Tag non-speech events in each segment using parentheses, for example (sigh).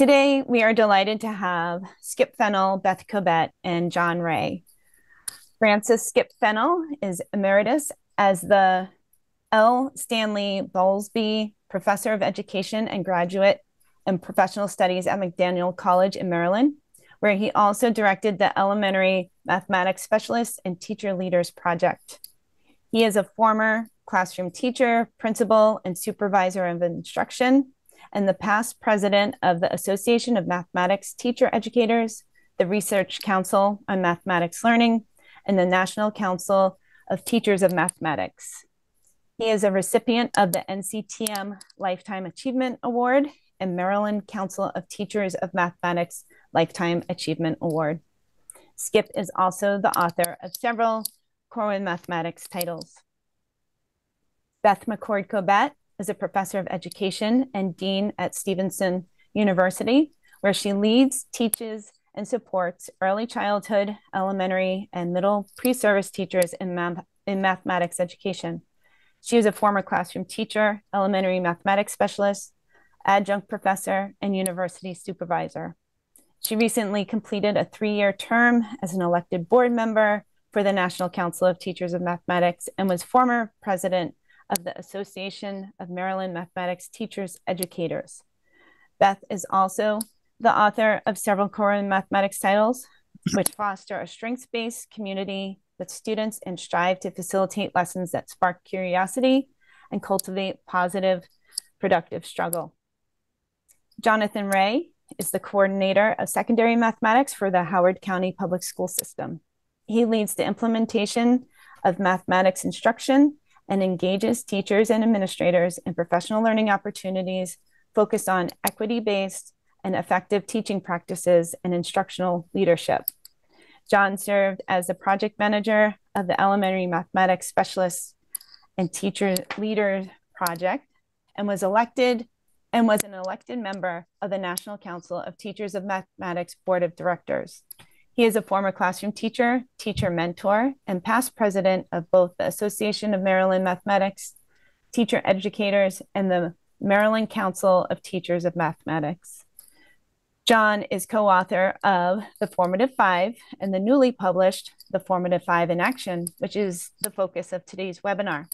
Today, we are delighted to have Skip Fennell, Beth Kobett, and John Wray. Francis Skip Fennell is emeritus as the L. Stanley Bowlsby Professor of Education and Graduate and Professional Studies at McDaniel College in Maryland, where he also directed the Elementary Mathematics Specialist and Teacher Leaders Project. He is a former classroom teacher, principal, and supervisor of instruction and the past president of the Association of Mathematics Teacher Educators, the Research Council on Mathematics Learning, and the National Council of Teachers of Mathematics. He is a recipient of the NCTM Lifetime Achievement Award and Maryland Council of Teachers of Mathematics Lifetime Achievement Award. Skip is also the author of several Corwin Mathematics titles. Beth McCord Kobett is a professor of education and dean at Stevenson University, where she leads, teaches, and supports early childhood, elementary, and middle pre service teachers in, math- in mathematics education. She is a former classroom teacher, elementary mathematics specialist, adjunct professor, and university supervisor. She recently completed a three year term as an elected board member for the National Council of Teachers of Mathematics and was former president of the Association of Maryland Mathematics Teachers Educators. Beth is also the author of several Corwin mathematics titles, which foster a strengths based community with students and strive to facilitate lessons that spark curiosity and cultivate positive, productive struggle. Jonathan Wray is the coordinator of secondary mathematics for the Howard County Public School System. He leads the implementation of mathematics instruction and engages teachers and administrators in professional learning opportunities focused on equity based and effective teaching practices and instructional leadership. John served as the project manager of the Elementary Mathematics Specialists and Teacher Leader Project and was elected and was an elected member of the National Council of Teachers of Mathematics Board of Directors. He is a former classroom teacher, teacher mentor, and past president of both the Association of Maryland Mathematics Teacher Educators and the Maryland Council of Teachers of Mathematics. John is co author of The Formative Five and the newly published The Formative Five in Action, which is the focus of today's webinar.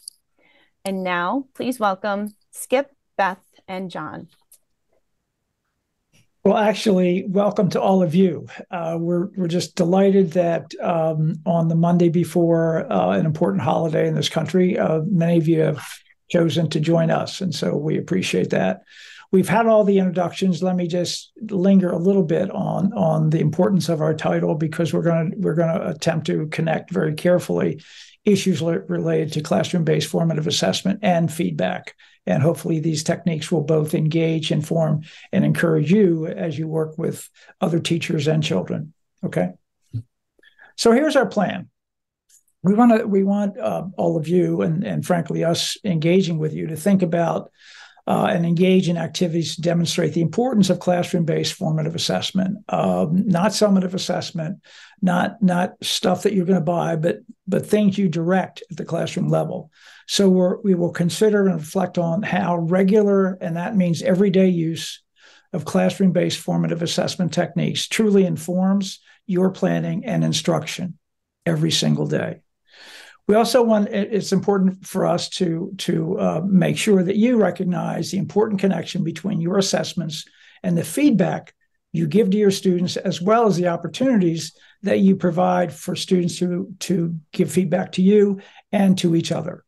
And now, please welcome Skip, Beth, and John. Well, actually, welcome to all of you. Uh, we're we're just delighted that um, on the Monday before uh, an important holiday in this country, uh, many of you have chosen to join us, and so we appreciate that. We've had all the introductions. Let me just linger a little bit on on the importance of our title because we're going to we're going to attempt to connect very carefully issues related to classroom-based formative assessment and feedback and hopefully, these techniques will both engage, inform, and encourage you as you work with other teachers and children. Okay. So here's our plan. We want to we want uh, all of you and and frankly us engaging with you to think about uh, and engage in activities to demonstrate the importance of classroom-based formative assessment, um, not summative assessment, not not stuff that you're going to buy, but but things you direct at the classroom level. So we're, we will consider and reflect on how regular, and that means everyday use of classroom based formative assessment techniques truly informs your planning and instruction every single day. We also want it's important for us to to uh, make sure that you recognize the important connection between your assessments and the feedback you give to your students, as well as the opportunities that you provide for students to to give feedback to you and to each other.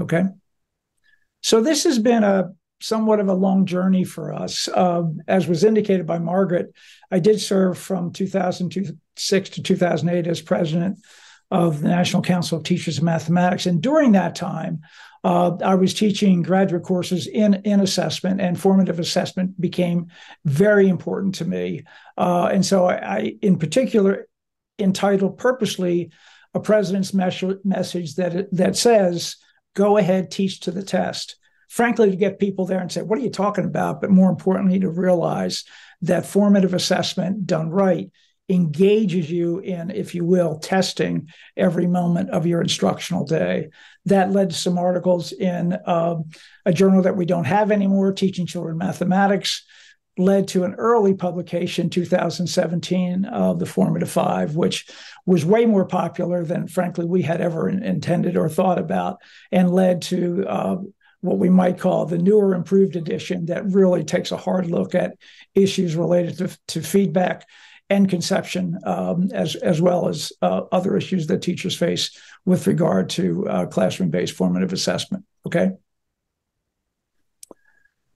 Okay. So this has been a somewhat of a long journey for us. Um, as was indicated by Margaret, I did serve from 2006 to 2008 as president of the National Council of Teachers of Mathematics. And during that time, uh, I was teaching graduate courses in, in assessment, and formative assessment became very important to me. Uh, and so I, I, in particular, entitled purposely a president's mes- message that, that says, go ahead, teach to the test. Frankly, to get people there and say, what are you talking about? But more importantly, to realize that formative assessment done right engages you in, if you will, testing every moment of your instructional day. That led to some articles in uh, a journal that we don't have anymore, Teaching Children Mathematics, led to an early publication, 2017, of the Formative Five, which was way more popular than, frankly, we had ever intended or thought about, and led to uh, what we might call the newer, improved edition that really takes a hard look at issues related to, to feedback and conception, um, as as well as uh, other issues that teachers face with regard to uh, classroom-based formative assessment. Okay.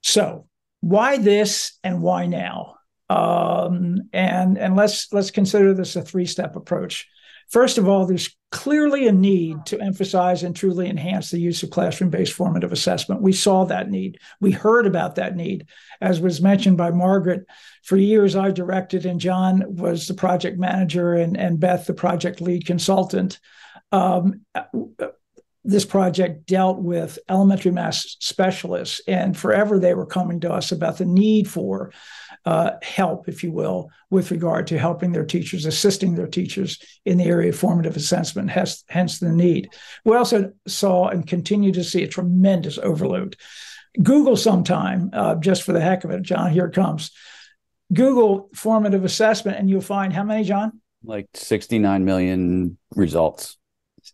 So, why this and why now? Um, and and let's let's consider this a three-step approach. First of all, there's clearly a need to emphasize and truly enhance the use of classroom based formative assessment. We saw that need. We heard about that need. As was mentioned by Margaret, for years I directed, and John was the project manager, and, and Beth, the project lead consultant. Um, this project dealt with elementary math specialists, and forever they were coming to us about the need for uh, help, if you will, with regard to helping their teachers, assisting their teachers in the area of formative assessment, hence, hence the need. We also saw and continue to see a tremendous overload. Google sometime, uh, just for the heck of it, John, here it comes. Google formative assessment, and you'll find how many, John? Like 69 million results.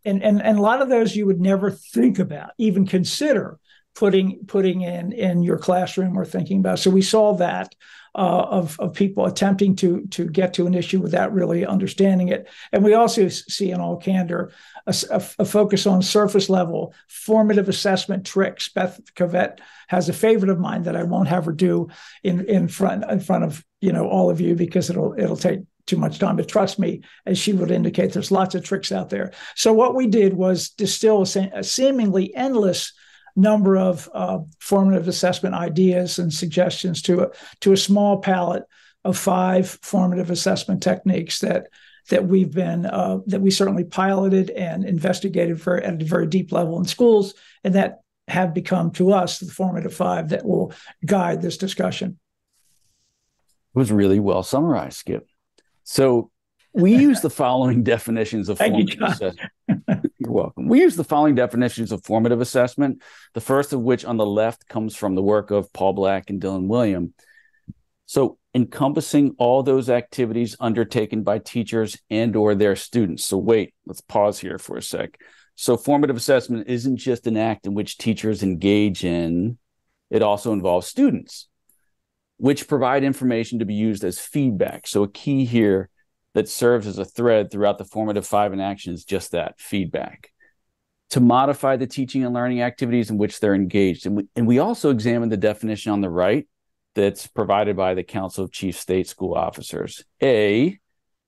And, and, and a lot of those you would never think about, even consider putting putting in in your classroom or thinking about. So we saw that uh, of of people attempting to to get to an issue without really understanding it, and we also see in all candor a, a, a focus on surface level formative assessment tricks. Beth Kobett has a favorite of mine that I won't have her do in in front in front of you know all of you because it'll it'll take too much time. But trust me, as she would indicate, there's lots of tricks out there. So what we did was distill a, a seemingly endless number of uh, formative assessment ideas and suggestions to a, to a small palette of five formative assessment techniques that that we've been uh, that we certainly piloted and investigated for at a very deep level in schools, and that have become to us the formative five that will guide this discussion. It was really well summarized, Skip. So we use the following definitions of formative assessment. You're welcome. We use the following definitions of formative assessment, the first of which on the left comes from the work of Paul Black and Dylan Wiliam. So encompassing all those activities undertaken by teachers and or their students. So wait, let's pause here for a sec. So formative assessment isn't just an act in which teachers engage in, it also involves students, which provide information to be used as feedback. So a key here that serves as a thread throughout the formative five in action is just that feedback to modify the teaching and learning activities in which they're engaged. And we, and we also examine the definition on the right that's provided by the Council of Chief State School Officers. A,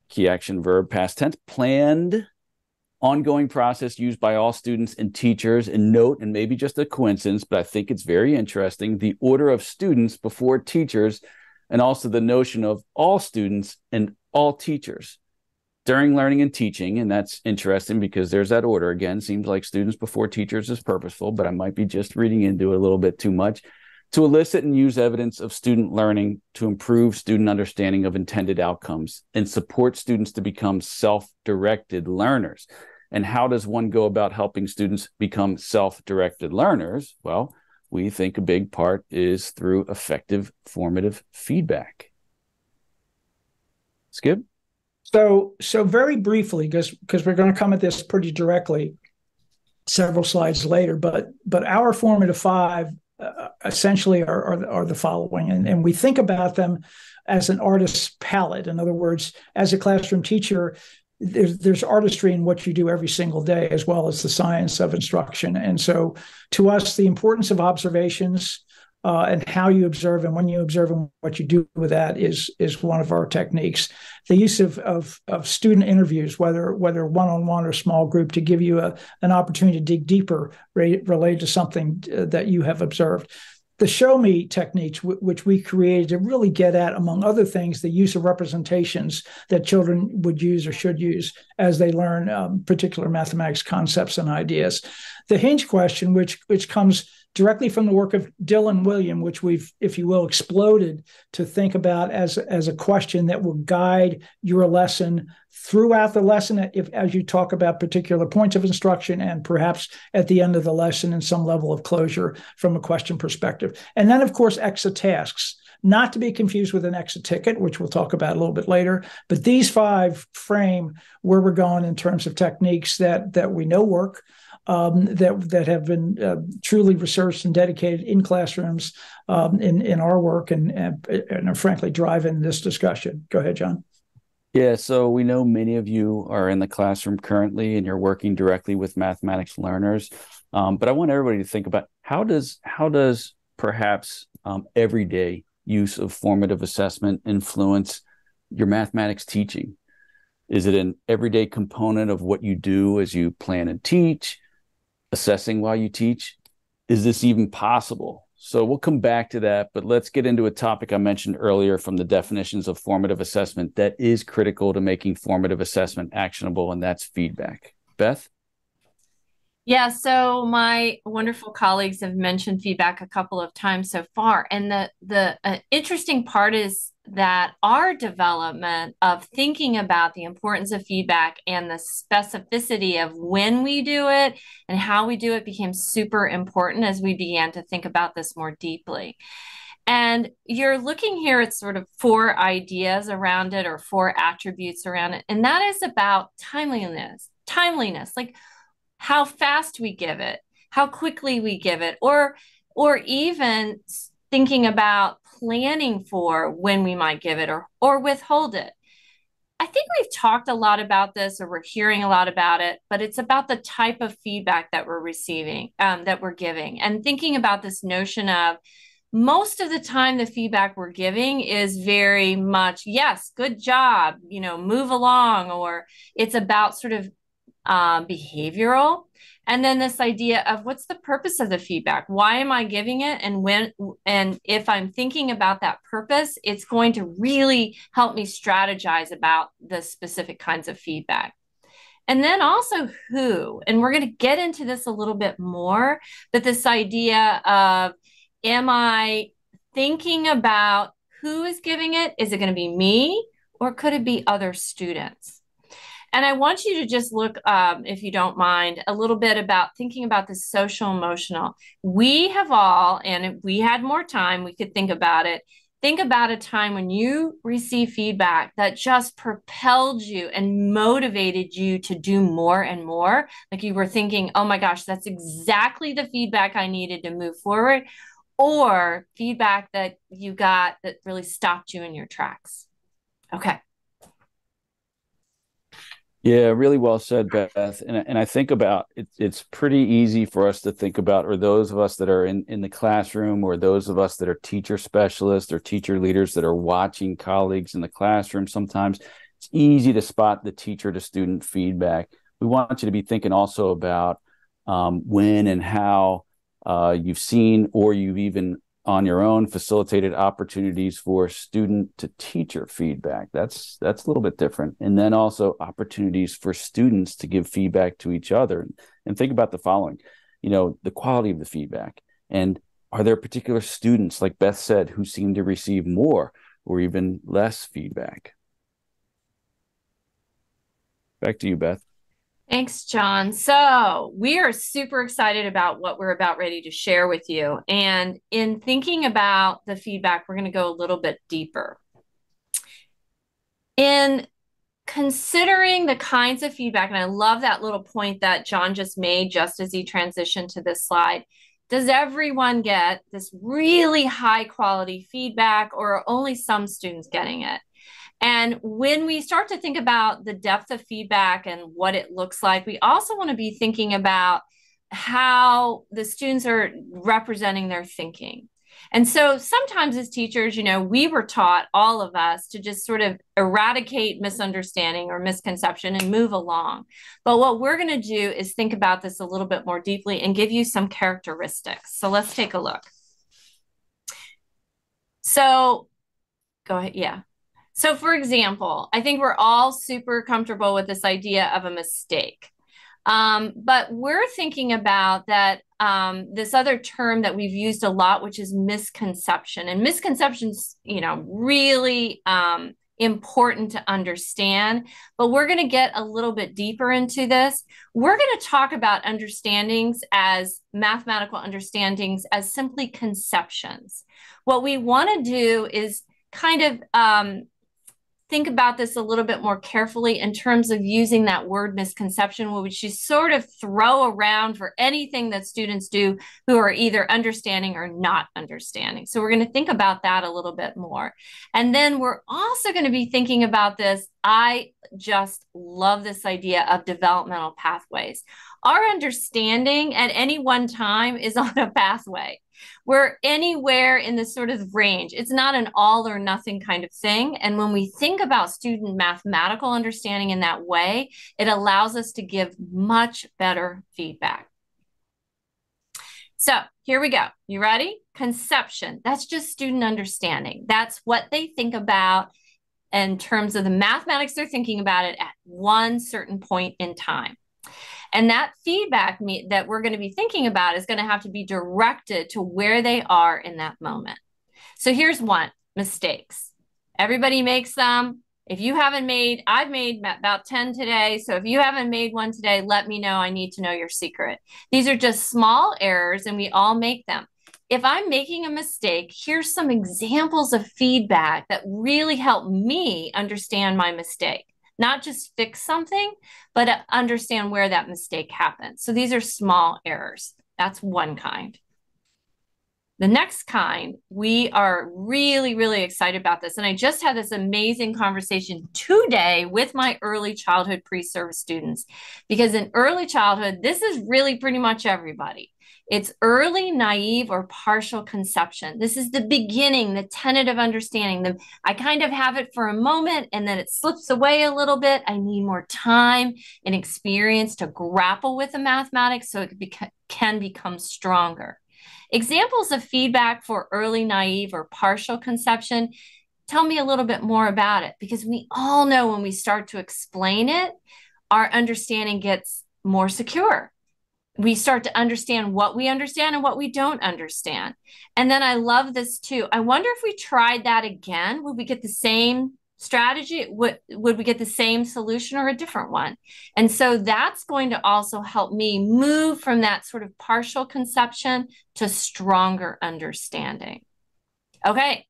key action verb, past tense, planned ongoing process used by all students and teachers. And note, and maybe just a coincidence, but I think it's very interesting the order of students before teachers, and also the notion of all students and all teachers during learning and teaching. And that's interesting because there's that order again. Seems like students before teachers is purposeful, but I might be just reading into it a little bit too much. To elicit and use evidence of student learning to improve student understanding of intended outcomes and support students to become self directed learners. And how does one go about helping students become self directed learners? Well, we think a big part is through effective formative feedback. Skip. So, so very briefly, because because we're going to come at this pretty directly, several slides later. But but our formative five uh, essentially are, are, are the following, and and we think about them as an artist's palette. In other words, as a classroom teacher, there's there's artistry in what you do every single day, as well as the science of instruction. And so, to us, the importance of observations uh, and how you observe and when you observe and what you do with that is is one of our techniques. The use of of, of student interviews, whether whether one on one or small group, to give you a, an opportunity to dig deeper re- related to something uh, that you have observed. The show me techniques, w- which we created to really get at, among other things, the use of representations that children would use or should use as they learn um, particular mathematics concepts and ideas. The hinge question, which which comes directly from the work of Dylan Wiliam, which we've, if you will, exploded to think about as, as a question that will guide your lesson throughout the lesson, if, as you talk about particular points of instruction, and perhaps at the end of the lesson in some level of closure from a question perspective. And then, of course, exit tasks not to be confused with an exit ticket, which we'll talk about a little bit later. But these five frame where we're going in terms of techniques that that we know work. Um, that that have been uh, truly researched and dedicated in classrooms um, in in our work and, and and frankly driving this discussion. Go ahead, John. Yeah, so we know many of you are in the classroom currently and you're working directly with mathematics learners. Um, but I want everybody to think about how does how does perhaps um, everyday use of formative assessment influence your mathematics teaching? Is it an everyday component of what you do as you plan and teach, assessing while you teach? Is this even possible? So we'll come back to that, but let's get into a topic I mentioned earlier from the definitions of formative assessment that is critical to making formative assessment actionable, and that's feedback. Beth? Yeah, so my wonderful colleagues have mentioned feedback a couple of times so far, and the the uh, interesting part is that our development of thinking about the importance of feedback and the specificity of when we do it and how we do it became super important as we began to think about this more deeply. And you're looking here at sort of four ideas around it or four attributes around it, and that is about timeliness. Timeliness, like how fast we give it, how quickly we give it, or or even thinking about planning for when we might give it or or withhold it. I think we've talked a lot about this or we're hearing a lot about it, but it's about the type of feedback that we're receiving, um, that we're giving, and thinking about this notion of most of the time the feedback we're giving is very much yes good job you know move along or it's about sort of uh, behavioral. And then this idea of what's the purpose of the feedback? Why am i giving it? And when and if i'm thinking about that purpose it's going to really help me strategize about the specific kinds of feedback. And then also who and we're going to get into this a little bit more but this idea of am i thinking about who is giving it? Is it going to be me or could it be other students and I want you to just look, um, if you don't mind, a little bit about thinking about the social emotional. We have all, and if we had more time, we could think about it. Think about a time when you received feedback that just propelled you and motivated you to do more and more. Like you were thinking, oh my gosh, that's exactly the feedback I needed to move forward. Or feedback that you got that really stopped you in your tracks. Okay. Yeah, really well said, Beth. And and I think about it, it's pretty easy for us to think about, or those of us that are in, in the classroom, or those of us that are teacher specialists or teacher leaders that are watching colleagues in the classroom. Sometimes it's easy to spot the teacher to student feedback. We want you to be thinking also about um, when and how uh, you've seen or you've even on your own facilitated opportunities for student to teacher feedback. That's that's a little bit different. And then also opportunities for students to give feedback to each other. And think about the following you know the quality of the feedback. And are there particular students like beth said who seem to receive more or even less feedback? Back to you beth Thanks, John. So, we are super excited about what we're about ready to share with you. And in thinking about the feedback, we're going to go a little bit deeper. In considering the kinds of feedback, and I love that little point that John just made just as he transitioned to this slide. Does everyone get this really high quality feedback, or are only some students getting it? And when we start to think about the depth of feedback and what it looks like, we also want to be thinking about how the students are representing their thinking. And so sometimes as teachers, you know, we were taught, all of us, to just sort of eradicate misunderstanding or misconception and move along. But what we're going to do is think about this a little bit more deeply and give you some characteristics. So let's take a look. So go ahead. Yeah. So, for example, I think we're all super comfortable with this idea of a mistake. Um, but we're thinking about that um, this other term that we've used a lot, which is misconception. And misconceptions, you know, really um, important to understand. But we're going to get a little bit deeper into this. We're going to talk about understandings as mathematical understandings as simply conceptions. What we want to do is kind of um, think about this a little bit more carefully in terms of using that word misconception, which you sort of throw around for anything that students do who are either understanding or not understanding. So we're going to think about that a little bit more. And then we're also going to be thinking about this. I just love this idea of developmental pathways. Our understanding at any one time is on a pathway. We're anywhere in this sort of range. It's not an all or nothing kind of thing. And when we think about student mathematical understanding in that way, it allows us to give much better feedback. So here we go. You ready? Conception. That's just student understanding. That's what they think about in terms of the mathematics they're thinking about it at one certain point in time. And that feedback me- that we're going to be thinking about is going to have to be directed to where they are in that moment. So here's one mistakes. Everybody makes them. If you haven't made, I've made about 10 today. So if you haven't made one today, let me know. I need to know your secret. These are just small errors and we all make them. If I'm making a mistake, here's some examples of feedback that really help me understand my mistake not just fix something, but uh, understand where that mistake happened. So these are small errors. That's one kind. The next kind, we are really, really excited about this. And I just had this amazing conversation today with my early childhood pre service students, because in early childhood, this is really pretty much everybody. It's early, naive, or partial conception. This is the beginning, the tentative understanding. The, I kind of have it for a moment and then it slips away a little bit. I need more time and experience to grapple with the mathematics so it beca- can become stronger. Examples of feedback for early, naive, or partial conception tell me a little bit more about it because we all know when we start to explain it, our understanding gets more secure we start to understand what we understand and what we don't understand. And then I love this too. I wonder if we tried that again, would we get the same strategy? Would, would we get the same solution or a different one? And so that's going to also help me move from that sort of partial conception to stronger understanding. Okay,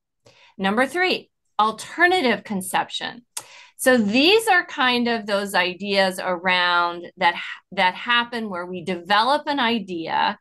number three, alternative conception. So these are kind of those ideas around that that happen where we develop an idea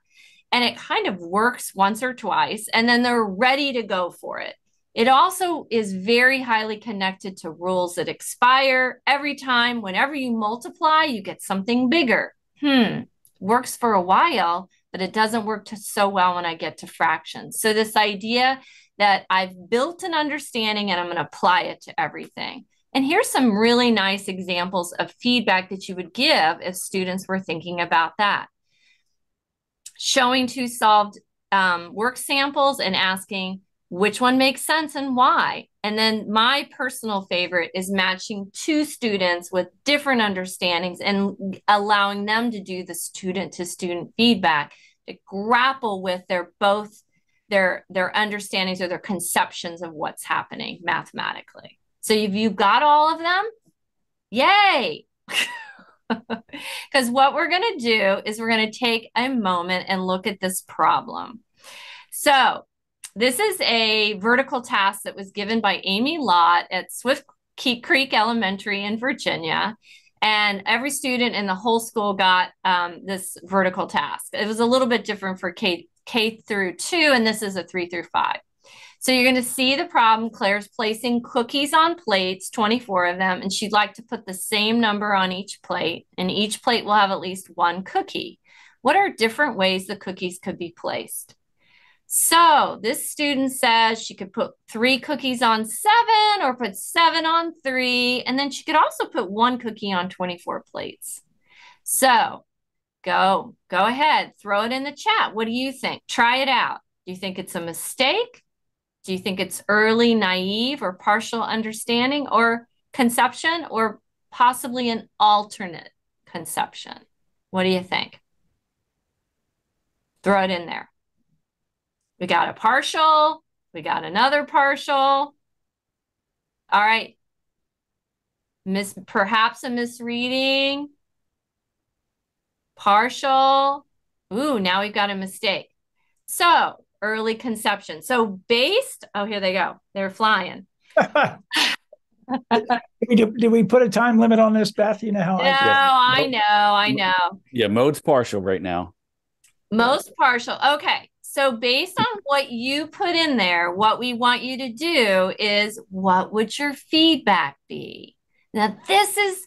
and it kind of works once or twice and then they're ready to go for it. It also is very highly connected to rules that expire every time. Whenever you multiply, you get something bigger. Hmm, works for a while, but it doesn't work so well when I get to fractions. So, this idea that I've built an understanding and I'm going to apply it to everything. And here's some really nice examples of feedback that you would give if students were thinking about that. Showing two solved um, work samples and asking which one makes sense and why. And then my personal favorite is matching two students with different understandings and allowing them to do the student to student feedback to grapple with their both their their understandings or their conceptions of what's happening mathematically. So if you've got all of them, yay. (laughs) Because what we're going to do is we're going to take a moment and look at this problem. So this is a vertical task that was given by Amy Lott at Swift Creek Elementary in Virginia. And every student in the whole school got um, this vertical task. It was a little bit different for K, K through two, and this is a three through five. So you're going to see the problem. Claire's placing cookies on plates, 24 of them, and she'd like to put the same number on each plate, and each plate will have at least one cookie. What are different ways the cookies could be placed? So this student says she could put three cookies on seven or put seven on three, and then she could also put one cookie on 24 plates. So go, go ahead, throw it in the chat. What do you think? Try it out. Do you think it's a mistake? Do you think it's early, naive, or partial understanding, or conception, or possibly an alternate conception? What do you think? Throw it in there. We got a partial, we got another partial. All right, Miss perhaps a misreading. Partial. Ooh, now we've got a mistake. So early conception. So based, oh, here they go. They're flying. (laughs) did, did, we put a time limit on this, Beth? You know how no, I, I know, I know. Yeah, mode's partial right now. Most partial. Okay. So based on what you put in there, what we want you to do is what would your feedback be? Now this is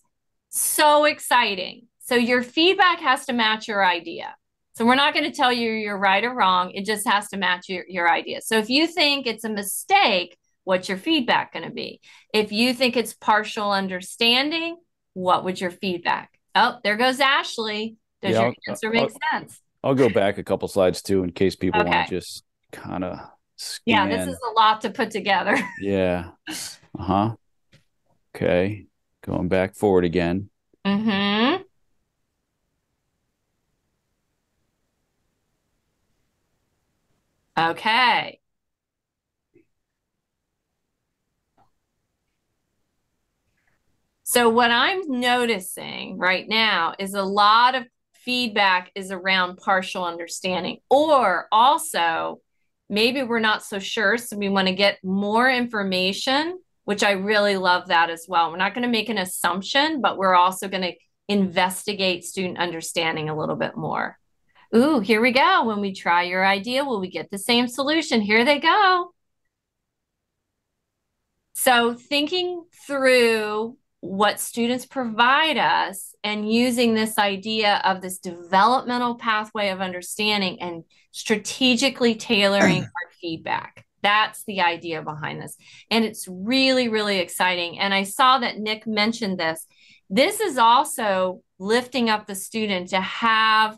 so exciting. So your feedback has to match your idea. So we're not going to tell you you're right or wrong. It just has to match your, your idea. So if you think it's a mistake, what's your feedback going to be? If you think it's partial understanding, what would your feedback? Oh, there goes Ashley. Does yeah, your I'll, answer make I'll, sense? I'll go back a couple slides too in case people okay. want to just kind of Yeah, this is a lot to put together. (laughs) yeah. Uh-huh. Okay. Going back forward again. Mm-hmm. Okay. So what I'm noticing right now is a lot of feedback is around partial understanding, or also maybe we're not so sure. So we want to get more information, which I really love that as well. We're not going to make an assumption, but we're also going to investigate student understanding a little bit more. Ooh, here we go. When we try your idea, will we get the same solution? Here they go. So thinking through what students provide us and using this idea of this developmental pathway of understanding and strategically tailoring (clears throat) our feedback. That's the idea behind this. And it's really, really exciting. And I saw that Nick mentioned this. This is also lifting up the student to have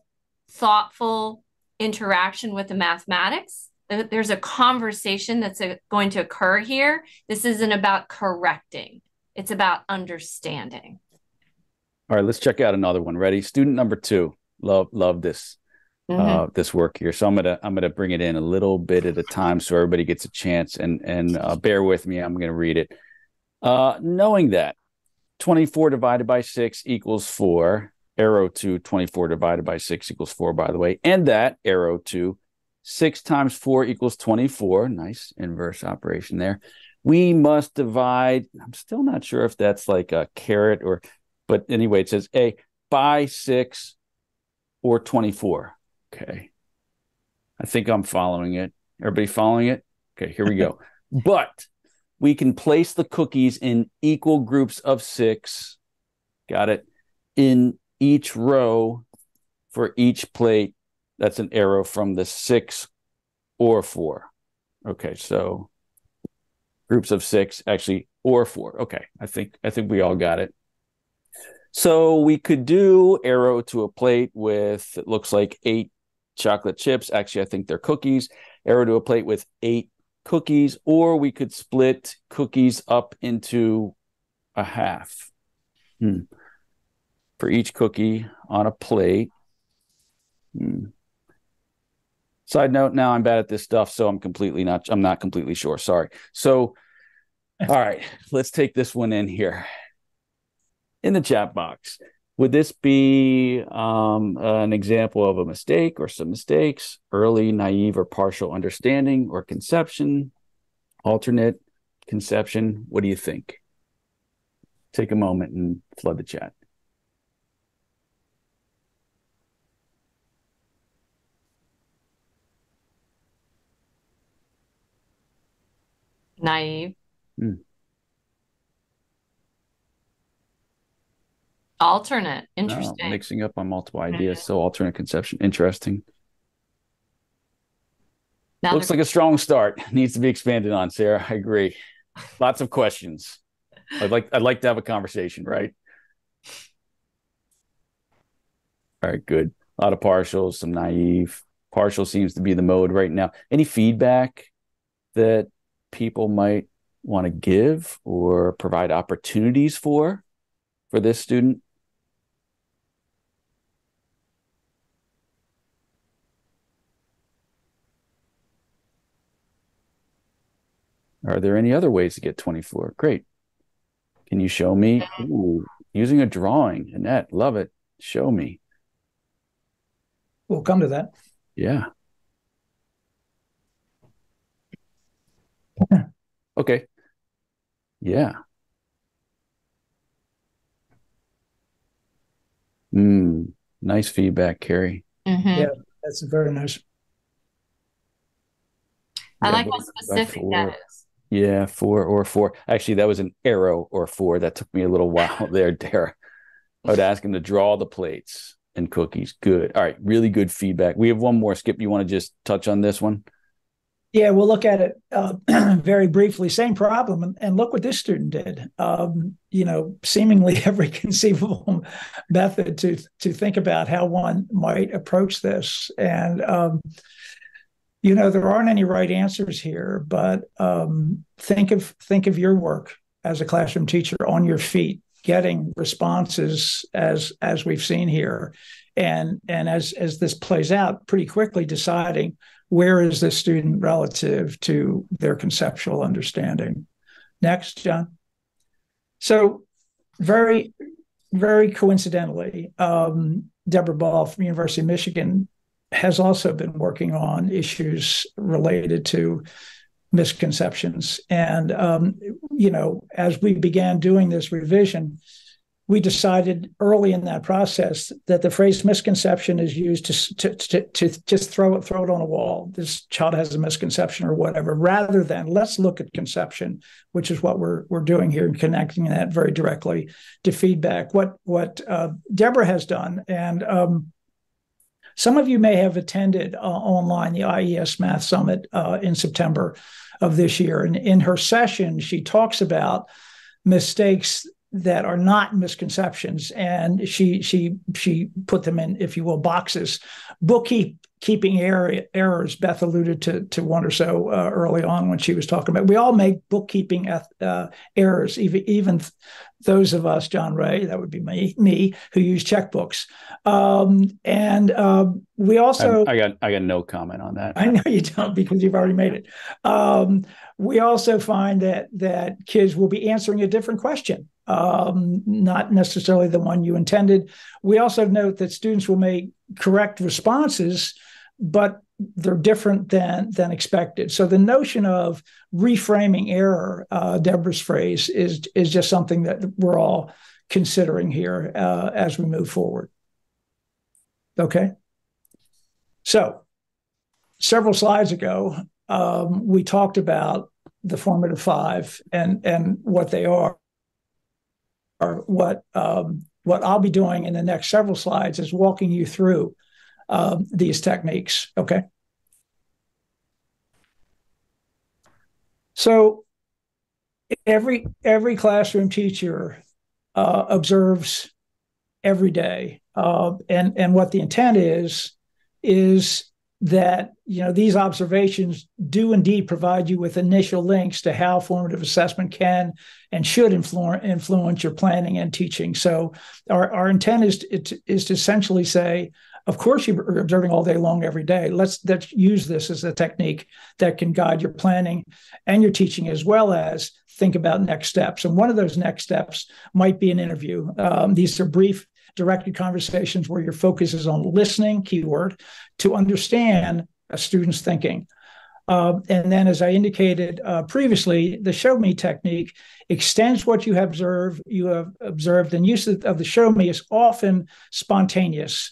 thoughtful interaction with the mathematics. There's a conversation that's a, going to occur here. This isn't about correcting it's about understanding. All right, let's check out another one. Ready? Student number two. Love love this mm-hmm. uh, this work here. So I'm gonna I'm gonna bring it in a little bit at a time so everybody gets a chance and and uh, bear with me. I'm gonna read it. Uh, knowing that 24 divided by 6 equals 4 arrow to 24 divided by 6 equals 4 by the way and that arrow to 6 times 4 equals 24 nice inverse operation there we must divide. I'm still not sure if that's like a caret or, but anyway, it says A by six or 24. Okay. I think I'm following it. Everybody following it? Okay, here we go. (laughs) but we can place the cookies in equal groups of six. Got it. In each row for each plate. That's an arrow from the six or four. Okay, so groups of six actually or four okay i think i think we all got it so we could do arrow to a plate with it looks like eight chocolate chips actually i think they're cookies arrow to a plate with eight cookies or we could split cookies up into a half hmm. For each cookie on a plate hmm. Side note, now I'm bad at this stuff, so I'm completely not I'm not completely sure. Sorry. So (laughs) all right, let's take this one in here. In the chat box. Would this be um, an example of a mistake or some mistakes, early, naive, or partial understanding or conception, alternate conception? What do you think? Take a moment and flood the chat. Naive. Hmm. Alternate. Interesting. No, mixing up on multiple ideas. So alternate conception. Interesting. Now Looks like a strong start. (laughs) Needs to be expanded on, Sarah. I agree. Lots of questions. I'd like I'd like to have a conversation, right? All right, good. A lot of partials, some naive. Partial seems to be the mode right now. Any feedback that people might want to give or provide opportunities for for this student? Are there any other ways to get 24? Great. Can you show me? Ooh, using a drawing. Annette, love it. Show me. We'll come to that. Yeah. Okay. Yeah. Mm, nice feedback, Carrie. Mm-hmm. Yeah, that's very nice. I Yeah, like how specific four. that is. Yeah, four or four. Actually, that was an arrow or four. That took me a little while (laughs) there, Dara. I would ask him to draw the plates and cookies. Good. All right. Really good feedback. We have one more. Skip, you want to just touch on this one? Yeah, we'll look at it uh, (clears throat) very briefly. Same problem, and, and look what this student did. Um, you know, seemingly (laughs) every conceivable method to to think about how one might approach this, and um, you know, there aren't any right answers here. But um, think of think of your work as a classroom teacher on your feet, getting responses as as we've seen here, and and as as this plays out, pretty quickly deciding where is this student relative to their conceptual understanding? Next john. So very very coincidentally um, deborah ball from university of michigan has also been working on issues related to misconceptions. And um, you know as we began doing this revision we decided early in that process that the phrase misconception is used to, to, to, to, just throw it throw it on a wall. This child has a misconception or whatever, rather than let's look at conception, which is what we're we're doing here and connecting that very directly to feedback. What what uh, Deborah has done, and um, some of you may have attended uh, online the IES Math Summit uh, in September of this year, and in her session she talks about mistakes that are not misconceptions and she she she put them in if you will boxes bookkeeping area errors beth alluded to to one or so uh, early on when she was talking about we all make bookkeeping uh, errors even even those of us john wray that would be me me who use checkbooks um, and uh, we also I, I, got I got no comment on that. I know you don't because you've already made it. Um, we also find that that kids will be answering a different question, um, not necessarily the one you intended. We also note that students will make correct responses, but they're different than than expected. So the notion of reframing error, uh, Deborah's phrase, is is just something that we're all considering here uh, as we move forward. Okay. So, several slides ago, um, we talked about the formative five and and what they are. Or what um, what I'll be doing in the next several slides is walking you through um, these techniques. Okay. So every every classroom teacher uh, observes every day, uh, and and what the intent is is that you know these observations do indeed provide you with initial links to how formative assessment can and should influence influence your planning and teaching. So our, our intent is to, is to essentially say, of course you're observing all day long every day. Let's let's use this as a technique that can guide your planning and your teaching as well as think about next steps. And one of those next steps might be an interview. Um, these are brief directed conversations where your focus is on listening, keyword, to understand a student's thinking. Uh, and then, as I indicated uh, previously, the show me technique extends what you have observed. You have observed, and use of the show me is often spontaneous.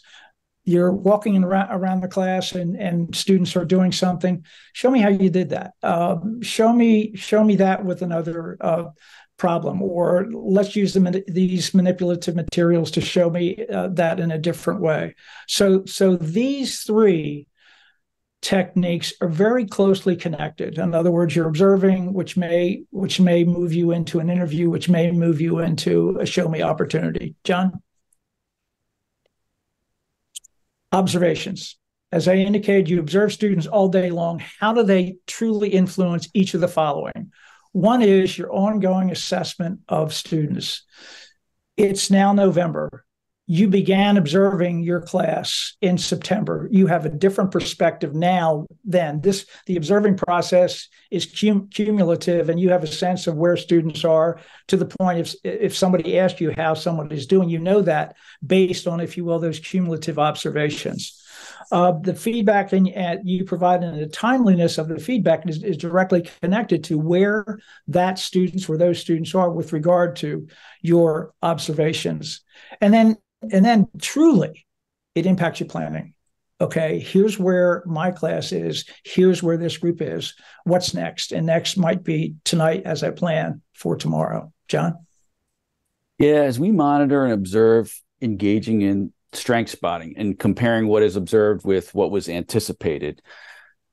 You're walking around, the class, and, and students are doing something. Show me how you did that. Um, show me, show me that with another uh, problem or let's use them these manipulative materials to show me uh, that in a different way. So so these three techniques are very closely connected. In other words you're observing which may which may move you into an interview which may move you into a show me opportunity. John? Observations. As i indicated you observe students all day long. How do they truly influence each of the following one is your ongoing assessment of students. It's now November. you began observing your class in September. You have a different perspective now than this. The observing process is cum- cumulative, and you have a sense of where students are to the point if if somebody asked you how someone is doing, you know that based on, if you will, those cumulative observations. Uh, the feedback and uh, you provide and the timeliness of the feedback is, is directly connected to where that students, where those students are with regard to your observations. And then and then truly it impacts your planning. Okay here's where my class is here's where this group is what's next? And next might be tonight as i plan for tomorrow. John? Yeah as we monitor and observe engaging in strength spotting and comparing what is observed with what was anticipated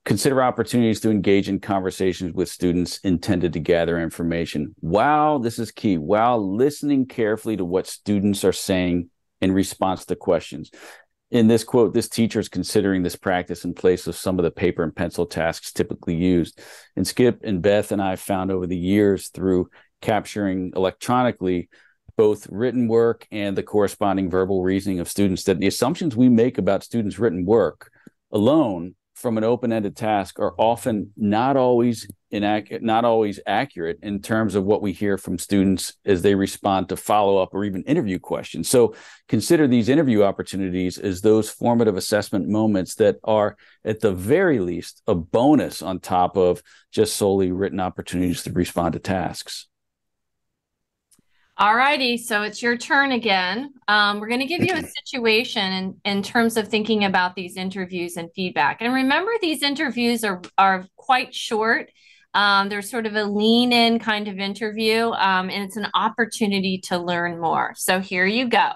consider opportunities to engage in conversations with students intended to gather information wow this is key while listening carefully to what students are saying in response to questions. In this quote, this teacher is considering this practice in place of some of the paper and pencil tasks typically used. And Skip and Beth and I found over the years through capturing electronically both written work and the corresponding verbal reasoning of students that the assumptions we make about students' written work alone from an open-ended task are often not always inaccurate, not always accurate in terms of what we hear from students as they respond to follow-up or even interview questions. So consider these interview opportunities as those formative assessment moments that are at the very least a bonus on top of just solely written opportunities to respond to tasks. All righty, so it's your turn again. Um, we're going to give you a situation in, in terms of thinking about these interviews and feedback. And remember, these interviews are, are quite short. Um, they're sort of a lean in kind of interview, um, and it's an opportunity to learn more. So here you go.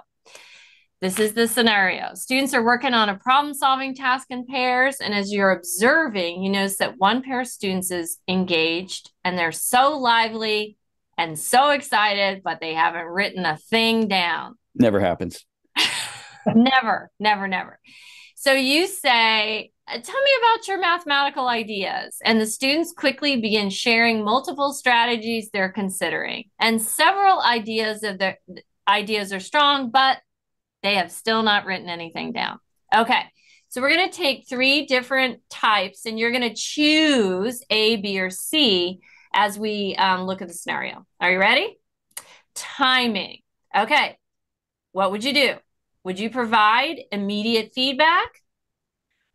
This is the scenario. Students are working on a problem solving task in pairs. And as you're observing, you notice that one pair of students is engaged and they're so lively and so excited, but they haven't written a thing down. Never happens. (laughs) never, never, never. So you say, uh, Tell me about your mathematical ideas. And the students quickly begin sharing multiple strategies they're considering. And several ideas of their ideas are strong, but they have still not written anything down. Okay. So we're going to take three different types and you're going to choose A, B, or C as we um, look at the scenario. Are you ready? Timing. Okay. What would you do? Would you provide immediate feedback?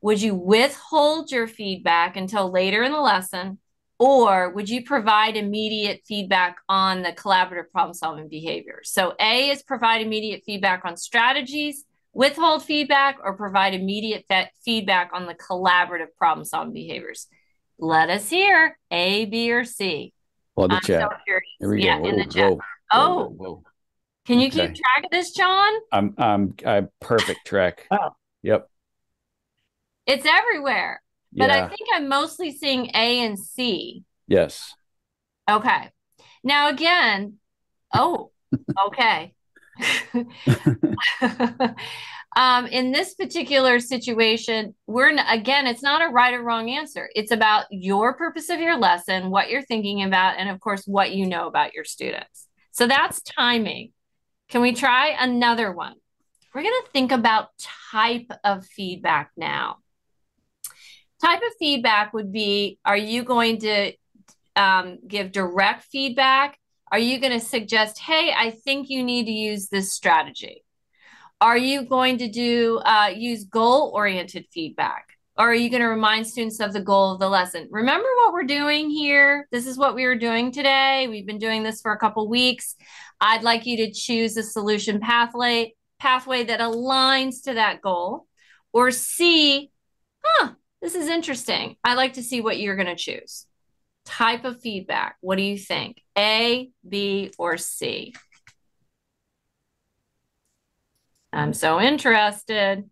Would you withhold your feedback until later in the lesson? Or would you provide immediate feedback on the collaborative problem solving behaviors? So, A is provide immediate feedback on strategies, withhold feedback, or provide immediate feedback on the collaborative problem solving behaviors. Let us hear A, B, or C. Well, the I'm chat. So Here we yeah, go. Whoa, in the chat. Whoa, oh, whoa, can you okay. keep track of this, John? I'm I'm I'm perfect track. (laughs) oh. Yep. It's everywhere. But yeah. I think I'm mostly seeing A and C. Yes. Okay. Now again, oh, (laughs) okay. (laughs) Um, in this particular situation, we're again, it's not a right or wrong answer. It's about your purpose of your lesson, what you're thinking about, and of course, what you know about your students. So that's timing. Can we try another one? We're going to think about type of feedback now. Type of feedback would be Are you going to um, give direct feedback? Are you going to suggest, Hey, I think you need to use this strategy? Are you going to do uh, use goal oriented feedback? Or are you going to remind students of the goal of the lesson? Remember what we're doing here? This is what we were doing today. We've been doing this for a couple weeks. I'd like you to choose a solution pathway pathway that aligns to that goal. Or C, huh, this is interesting. I'd like to see what you're going to choose. Type of feedback. What do you think? A, B, or C? I'm so interested.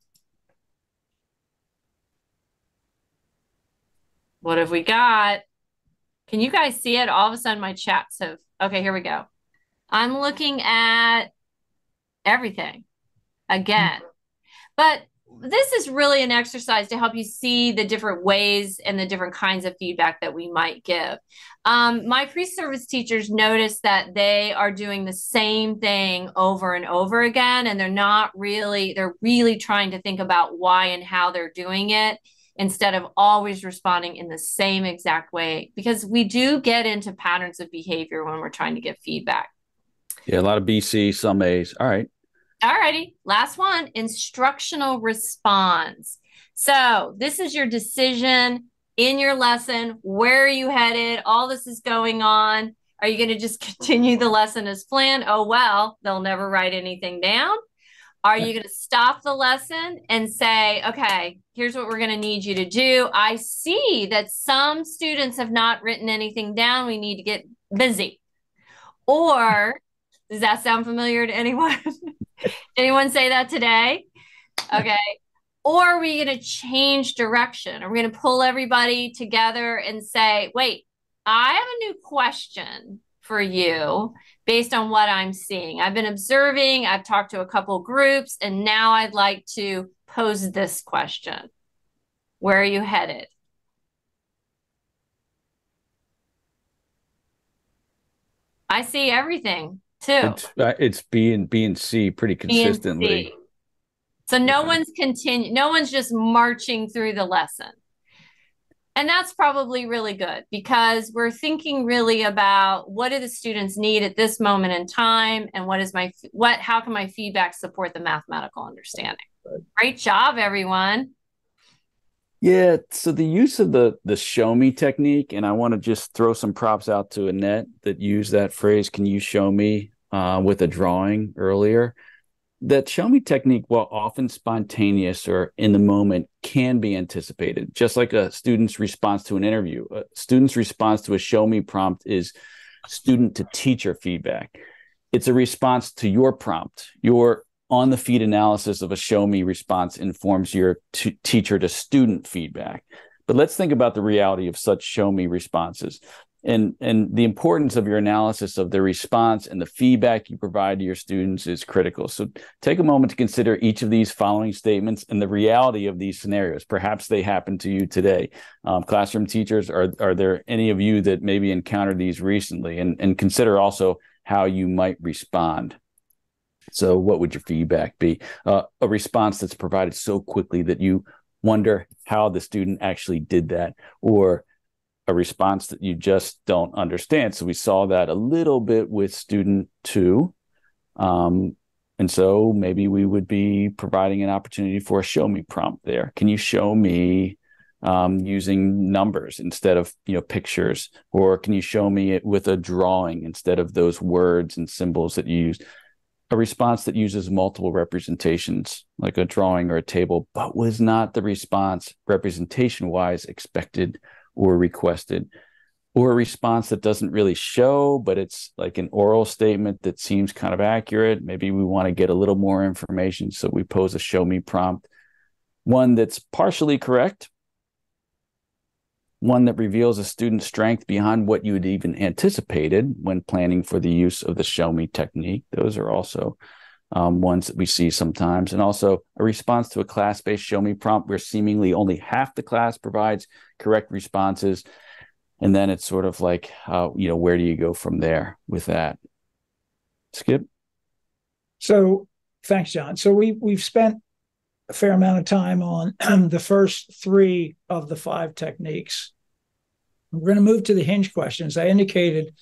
What have we got? Can you guys see it? All of a sudden my chats have, okay, here we go. I'm looking at everything again. But this is really an exercise to help you see the different ways and the different kinds of feedback that we might give. Um, my pre-service teachers notice that they are doing the same thing over and over again, and they're not really, they're really trying to think about why and how they're doing it instead of always responding in the same exact way, because we do get into patterns of behavior when we're trying to give feedback. Yeah, a lot of BC, some A's. All right. All righty. Last one instructional response. So, this is your decision in your lesson. Where are you headed? All this is going on. Are you going to just (laughs) continue the lesson as planned? Oh, well, they'll never write anything down. Are you going to stop the lesson and say, okay, here's what we're going to need you to do? I see that some students have not written anything down. We need to get busy. Or does that sound familiar to anyone? (laughs) anyone say that today? Okay. Or are we going to change direction? Are we going to pull everybody together and say, wait, I have a new question for you based on what I'm seeing? I've been observing, I've talked to a couple groups, and now I'd like to pose this question Where are you headed? I see everything too. It's, uh, it's B and B and C pretty consistently. So no yeah. one's continue. No one's just marching through the lesson, and that's probably really good because we're thinking really about what do the students need at this moment in time, and what is my what? How can my feedback support the mathematical understanding? Great job, everyone. Yeah, so the use of the the show me technique, and I want to just throw some props out to Annette that used that phrase. Can you show me uh, with a drawing earlier? That show me technique, while often spontaneous or in the moment, can be anticipated. Just like a student's response to an interview, a student's response to a show me prompt is student to teacher feedback. It's a response to your prompt, your on the feed analysis of a show me response informs your t- teacher to student feedback. But let's think about the reality of such show me responses and and the importance of your analysis of the response and the feedback you provide to your students is critical. So take a moment to consider each of these following statements and the reality of these scenarios. Perhaps they happen to you today. Um, classroom teachers are are there any of you that maybe encountered these recently? And and consider also how you might respond so, what would your feedback be? Uh, a response that's provided so quickly that you wonder how the student actually did that, or a response that you just don't understand. So, we saw that a little bit with student two. Um, and so maybe we would be providing an opportunity for a show me prompt there. Can you show me um, using numbers instead of you know pictures, or can you show me it with a drawing instead of those words and symbols that you use? A response that uses multiple representations, like a drawing or a table, but was not the response representation wise expected or requested, or a response that doesn't really show, but it's like an oral statement that seems kind of accurate. Maybe we want to get a little more information, so we pose a show me prompt, one that's partially correct, one that reveals a student's strength beyond what you had even anticipated when planning for the use of the show me technique. Those are also um, ones that we see sometimes. And also a response to a class based show me prompt where seemingly only half the class provides correct responses. And then it's sort of like, uh, you know, where do you go from there with that? Skip. So thanks, John. So we we've spent a fair amount of time on (clears throat) the first three of the five techniques. We're going to move to the hinge questions. I indicated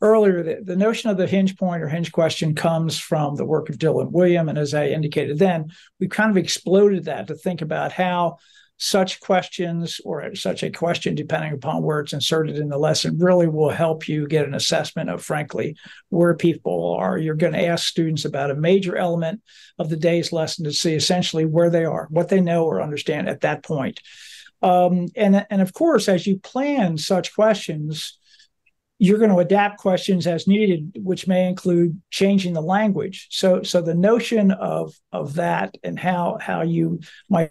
earlier that the notion of the hinge point or hinge question comes from the work of Dylan Wiliam. And as I indicated then, we kind of exploded that to think about how such questions or such a question, depending upon where it's inserted in the lesson, really will help you get an assessment of, frankly, where people are. You're going to ask students about a major element of the day's lesson to see essentially where they are, what they know or understand at that point. Um, and, and of course, as you plan such questions, you're going to adapt questions as needed, which may include changing the language. So, so the notion of of that and how how you might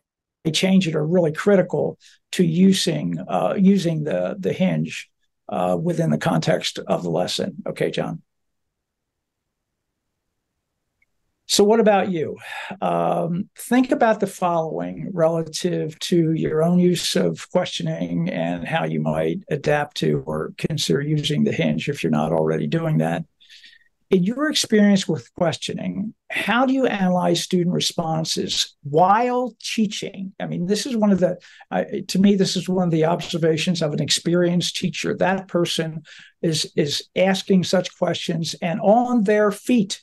change it are really critical to using uh, using the the hinge uh, within the context of the lesson. Okay, John. So, what about you? Um, think about the following relative to your own use of questioning and how you might adapt to or consider using the hinge if you're not already doing that. In your experience with questioning, how do you analyze student responses while teaching? I mean, this is one of the, uh, to me, this is one of the observations of an experienced teacher. That person is is asking such questions and on their feet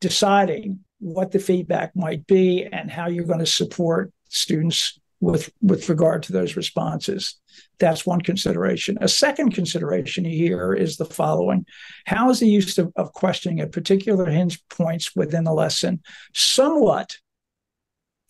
deciding what the feedback might be and how you're going to support students with with regard to those responses. That's one consideration. A second consideration here is the following. How is the use of, of questioning at particular hinge points within the lesson somewhat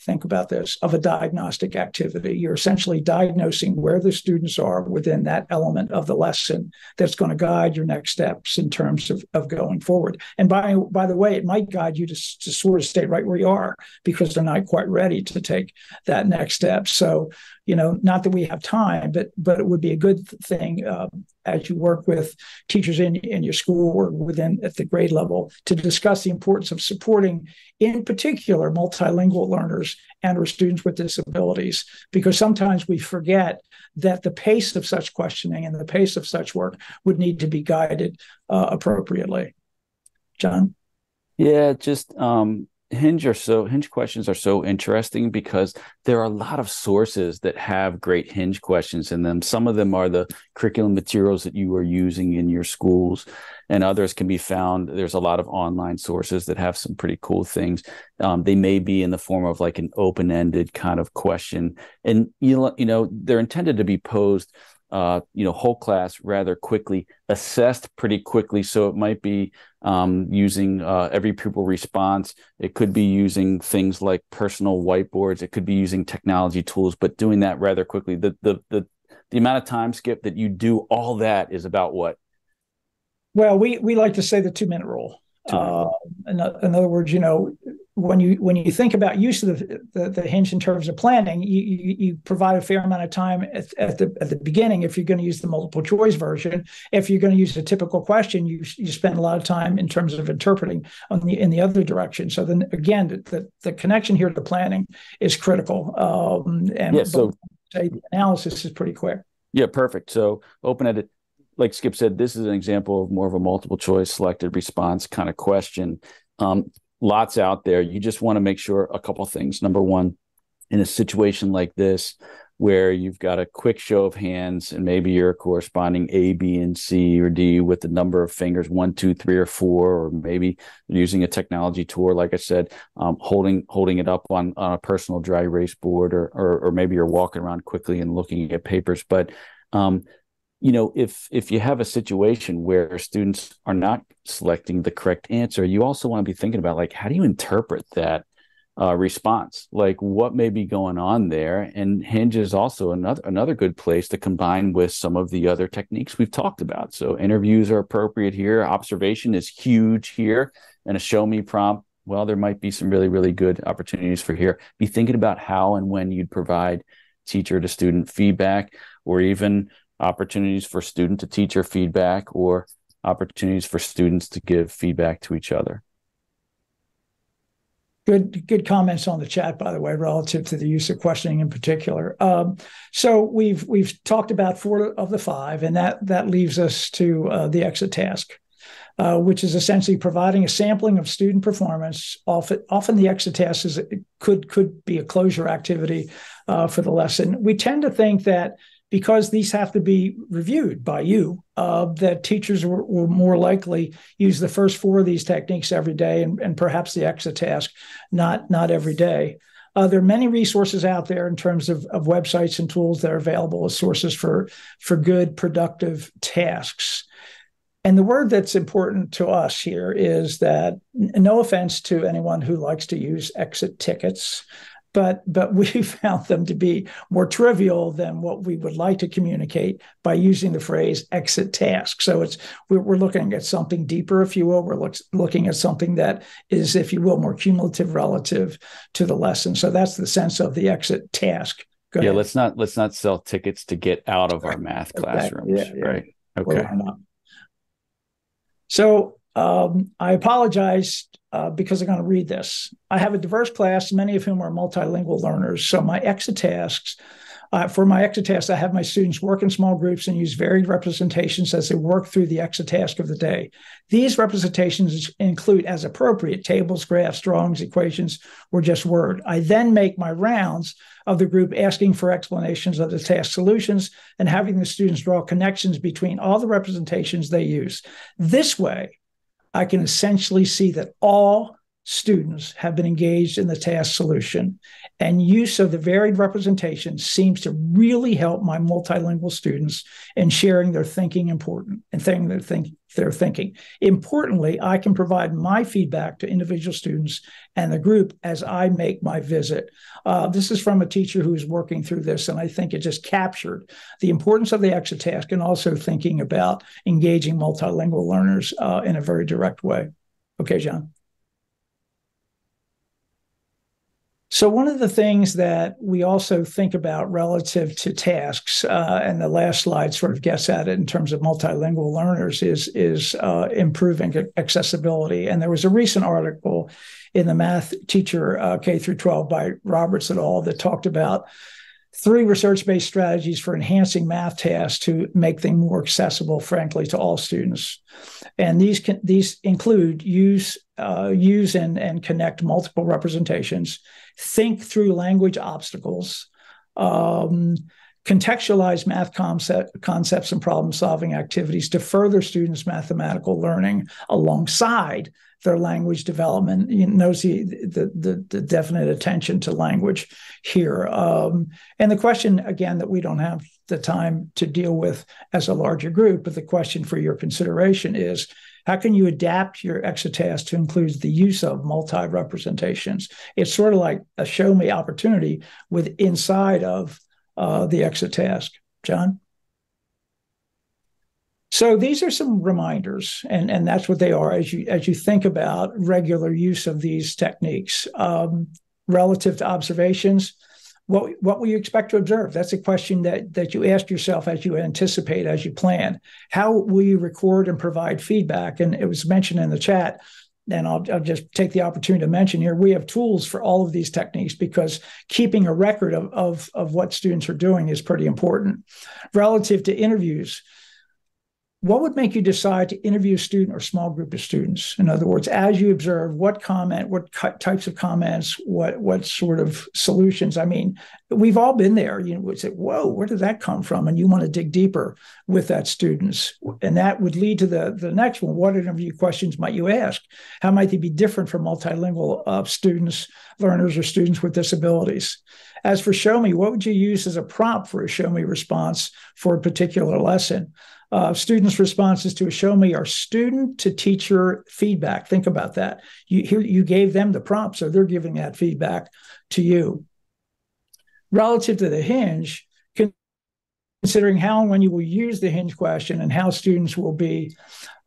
think about this of a diagnostic activity. You're essentially diagnosing where the students are within that element of the lesson that's going to guide your next steps in terms of, of going forward. And by, by the way, it might guide you to, to sort of stay right where you are because they're not quite ready to take that next step. So, you know, not that we have time, but but it would be a good thing uh, as you work with teachers in, in your school or within at the grade level to discuss the importance of supporting, in particular, multilingual learners and or students with disabilities, because sometimes we forget that the pace of such questioning and the pace of such work would need to be guided uh, appropriately. John? Yeah, just um, Hinge are so Hinge questions are so interesting because there are a lot of sources that have great Hinge questions in them. Some of them are the curriculum materials that you are using in your schools, and others can be found. There's a lot of online sources that have some pretty cool things. Um, they may be in the form of like an open-ended kind of question, and you know, you know, they're intended to be posed uh, you know, whole class rather quickly, assessed pretty quickly. So it might be um, using uh, every pupil response. It could be using things like personal whiteboards. It could be using technology tools, but doing that rather quickly. The the the the amount of time skip that you do all that is about what? Well, we we like to say the two minute rule. Uh, in, in, other words, you know, when you when you think about use of the, the, the hinge in terms of planning, you, you, you provide a fair amount of time at, at, the at the beginning if you're going to use the multiple choice version. If you're going to use a typical question, you you spend a lot of time in terms of interpreting on the in the other direction. So then again, the the, connection here to planning is critical. Um, and yeah, so the analysis is pretty quick. Yeah, perfect. So open it like Skip said, this is an example of more of a multiple choice selected response kind of question. Um, lots out there. You just want to make sure a couple things. Number one, in a situation like this, where you've got a quick show of hands and maybe you're corresponding A, B, and C or D with the number of fingers one, two, three, or four, or maybe using a technology tool, like I said, um, holding holding it up on, on a personal dry erase board, or, or, or maybe you're walking around quickly and looking at papers. But um, you know if if you have a situation where students are not selecting the correct answer you also want to be thinking about like how do you interpret that uh, response? Like what may be going on there? And hinge is also another another good place to combine with some of the other techniques we've talked about. So interviews are appropriate here. Observation is huge here and a show me prompt. Well there might be some really really good opportunities for here. Be thinking about how and when you'd provide teacher to student feedback or even opportunities for student to teacher feedback or opportunities for students to give feedback to each other. Good, good comments on the chat, by the way, relative to the use of questioning in particular. Um, so we've we've talked about four of the five, and that that leaves us to uh, the exit task, uh, which is essentially providing a sampling of student performance. Often, often the exit task is could could be a closure activity uh, for the lesson. We tend to think that because these have to be reviewed by you, uh, that teachers will, will, more likely use the first four of these techniques every day and, and perhaps the exit task not, not every day. Uh, there are many resources out there in terms of, of websites and tools that are available as sources for, for good, productive tasks. And the word that's important to us here is that no offense to anyone who likes to use exit tickets, but but we (laughs) found them to be more trivial than what we would like to communicate by using the phrase exit task. So it's we're, we're looking at something deeper if you will. We're look, looking at something that is if you will more cumulative relative to the lesson. So that's the sense of the exit task. Go yeah ahead. let's not let's not sell tickets to get out of our math classrooms okay. yeah, yeah. right? Okay. so um, i apologize uh, because I'm going to read this. I have a diverse class, many of whom are multilingual learners. So my exit tasks uh, for my exit task, I have my students work in small groups and use varied representations as they work through the exit task of the day. These representations include, as appropriate, tables, graphs, drawings, equations, or just word. I then make my rounds of the group asking for explanations of the task solutions and having the students draw connections between all the representations they use. This way, I can essentially see that all students have been engaged in the task solution. And use of the varied representation seems to really help my multilingual students in sharing their thinking important and thing they're, think, they're thinking. Importantly i can provide my feedback to individual students and the group as i make my visit. Uh, this is from a teacher who's working through this and i think it just captured the importance of the exit task and also thinking about engaging multilingual learners uh, in a very direct way. Okay john So, one of the things that we also think about relative to tasks, uh, and the last slide sort of gets at it in terms of multilingual learners, is, is uh, improving accessibility. And there was a recent article in the Math Teacher uh, K through 12 by Roberts et al. that talked about three research based strategies for enhancing math tasks to make them more accessible, frankly, to all students. And these can, these include use uh, use and, and connect multiple representations, think through language obstacles, um, contextualize math concept, concepts and problem solving activities to further students' mathematical learning alongside their language development. You notice the, the, the, definite attention to language here. Um, and the question, again, that we don't have the time to deal with as a larger group, but the question for your consideration is how can you adapt your exit task to include the use of multi representations? It's sort of like a show me opportunity with inside of uh, the exit task. John? So these are some reminders, and, and that's what they are as you as you think about regular use of these techniques um, relative to observations. What what will you expect to observe? That's a question that that you ask yourself as you anticipate, as you plan. How will you record and provide feedback? And it was mentioned in the chat and I'll, I'll, just take the opportunity to mention here we have tools for all of these techniques because keeping a record of, of, of what students are doing is pretty important relative to interviews what would make you decide to interview a student or small group of students? In other words, as you observe, what comment, what types of comments, what what sort of solutions? I mean, we've all been there. You know, we say, "Whoa, where did that come from?" And you want to dig deeper with that students, and that would lead to the the next one. What interview questions might you ask? How might they be different for multilingual uh, students, learners, or students with disabilities? As for show me, what would you use as a prompt for a show me response for a particular lesson? Uh, students' responses to a show me are student to teacher feedback. Think about that. You here you gave them the prompt, so they're giving that feedback to you. Relative to the hinge, considering how and when you will use the hinge question and how students will be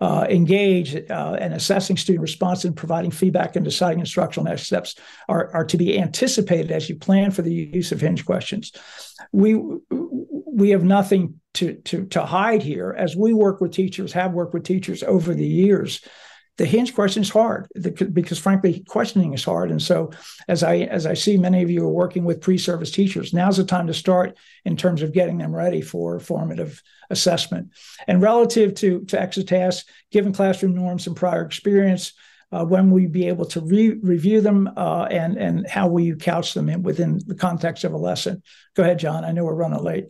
uh, engaged uh, and assessing student response and providing feedback and deciding instructional next steps are, are to be anticipated as you plan for the use of hinge questions. We we have nothing to, to, to hide here as we work with teachers, have worked with teachers over the years. The hinge question is hard because, frankly, questioning is hard. And so, as I as I see many of you are working with pre-service teachers, now's the time to start in terms of getting them ready for formative assessment. And relative to to exit tasks, given classroom norms and prior experience, uh, when we be able to re- review them uh, and and how will you couch them in within the context of a lesson? Go ahead, John. I know we're running late.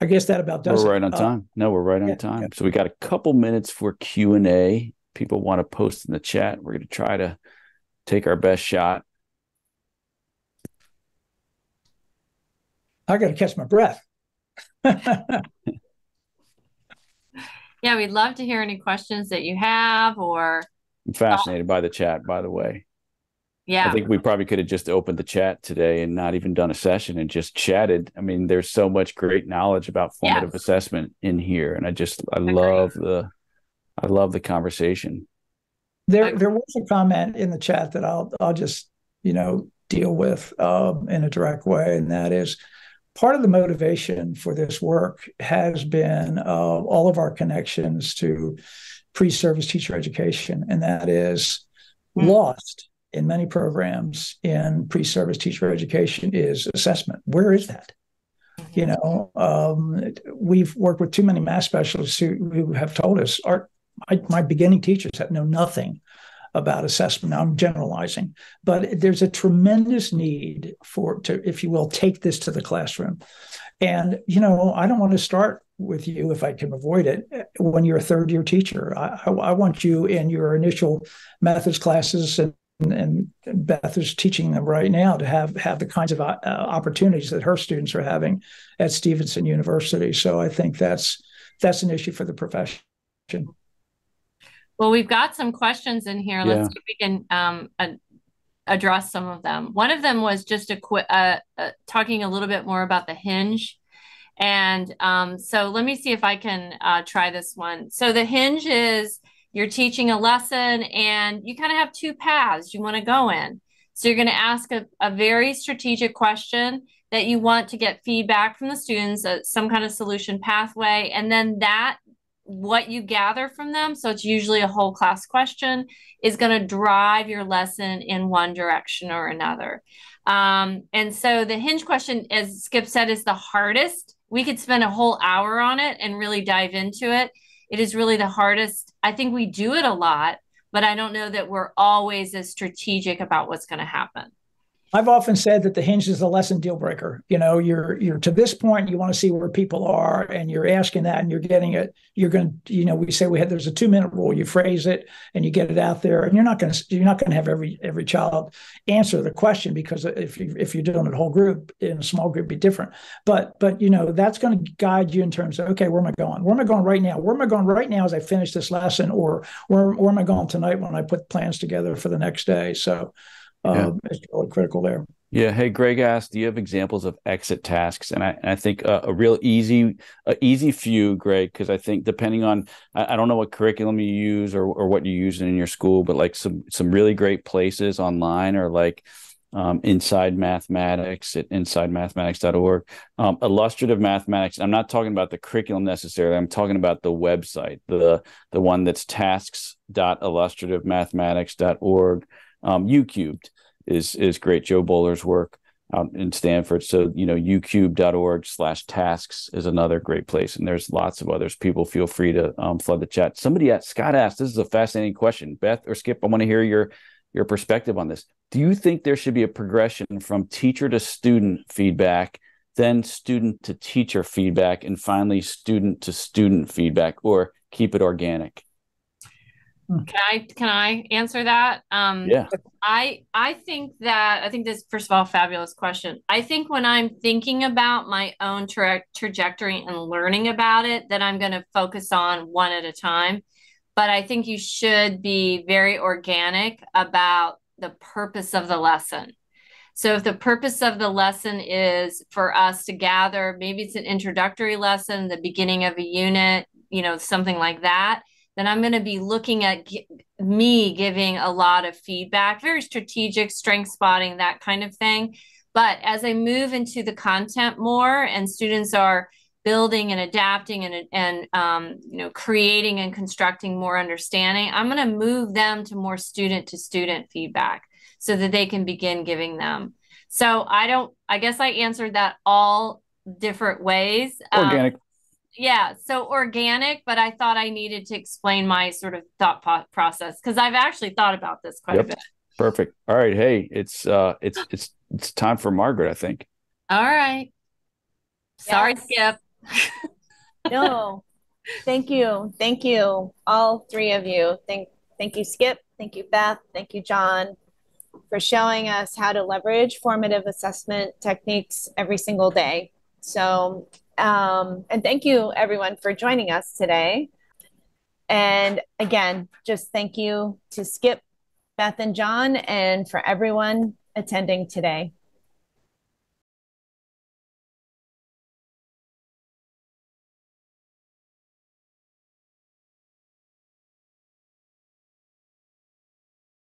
I guess that about does we're it. right on uh, time. no, we're right on yeah, time. Yeah. So we got a couple minutes for Q and A. People want to post in the chat. We're going to try to take our best shot. I got to catch my breath. (laughs) yeah, we'd love to hear any questions that you have or. I'm fascinated by the chat, by the way. Yeah. I think we probably could have just opened the chat today and not even done a session and just chatted. I mean, there's so much great knowledge about formative yes. assessment in here. And I just I love the I love the conversation. There there was a comment in the chat that I'll I'll just, you know, deal with um, in a direct way. And that is part of the motivation for this work has been uh, all of our connections to pre-service teacher education. And that is mm-hmm. lost in many programs in pre-service teacher education is assessment. Where is that? Mm-hmm. You know, um, we've worked with too many math specialists who, who have told us our my, my beginning teachers have know nothing about assessment. Now I'm generalizing, but there's a tremendous need for to, if you will, take this to the classroom. And you know, I don't want to start with you if I can avoid it when you're a third year teacher. I, I, I want you in your initial methods classes and and Beth is teaching them right now to have have the kinds of uh, opportunities that her students are having at Stevenson University. So I think that's that's an issue for the profession. Well, we've got some questions in here. Let's see if we can um, address some of them. One of them was just a quick uh, uh, talking a little bit more about the hinge. And um, so let me see if I can uh, try this one. So the hinge is you're teaching a lesson and you kind of have two paths you want to go in. So you're going to ask a, a very strategic question that you want to get feedback from the students, uh, some kind of solution pathway. And then that what you gather from them, so it's usually a whole class question, is going to drive your lesson in one direction or another. Um, and so the hinge question, as Skip said, is the hardest. We could spend a whole hour on it and really dive into it. It is really the hardest. I think we do it a lot, but I don't know that we're always as strategic about what's going to happen. I've often said that the hinge is the lesson deal breaker. You know, you're you're to this point, you want to see where people are, and you're asking that, and you're getting it. You're going to, you know, we say we had there's a two minute rule. You phrase it, and you get it out there, and you're not going to you're not going to have every every child answer the question because if you if you're doing a whole group in a small group, be different. But but you know that's going to guide you in terms of okay, where am I going? Where am I going right now? Where am I going right now as I finish this lesson, or where where am I going tonight when I put plans together for the next day? So yeah. Um, really critical there. Yeah. Hey, Greg asked, do you have examples of exit tasks? And I, and I think a real easy, easy few, Greg, because I think depending on, I, I, don't know what curriculum you use or, or what you use in your school, but like some, some really great places online or like, um, inside mathematics at insidemathematics.org um, illustrative mathematics i'm not talking about the curriculum necessarily i'm talking about the website the the one that's tasks.illustrativemathematics.org um, youcubed is is great. Jo Boaler's work out in Stanford. So, you know, youcubed.org slash tasks is another great place. And there's lots of others. People feel free to um, flood the chat. Somebody at Scott asked, this is a fascinating question. Beth or Skip, I want to hear your your perspective on this. Do you think there should be a progression from teacher to student feedback, then student to teacher feedback, and finally student to student feedback, or keep it organic? Hmm. Can I can I answer that? Um, yeah. I I think that I think this first of all fabulous question. I think when I'm thinking about my own tra- trajectory and learning about it, that I'm going to focus on one at a time. But I think you should be very organic about the purpose of the lesson. So if the purpose of the lesson is for us to gather, maybe it's an introductory lesson, the beginning of a unit, you know, something like that then I'm going to be looking at g- me giving a lot of feedback, very strategic, strength spotting, that kind of thing. But as I move into the content more and students are building and adapting and, and um, you know creating and constructing more understanding i'm going to move them to more student to student feedback so that they can begin giving them. So i don't i guess i answered that all different ways. Organic. um, yeah so organic but i thought i needed to explain my sort of thought po- process because i've actually thought about this quite yep. a bit. Perfect. All right hey it's uh it's it's it's time for margaret i think. All right. Sorry skip. (laughs) No. Thank you. Thank you all three of you. Thank thank you skip. Thank you beth. Thank you john for showing us how to leverage formative assessment techniques every single day. So um, and thank you, everyone, for joining us today. And again, just thank you to Skip, Beth, and John, and for everyone attending today.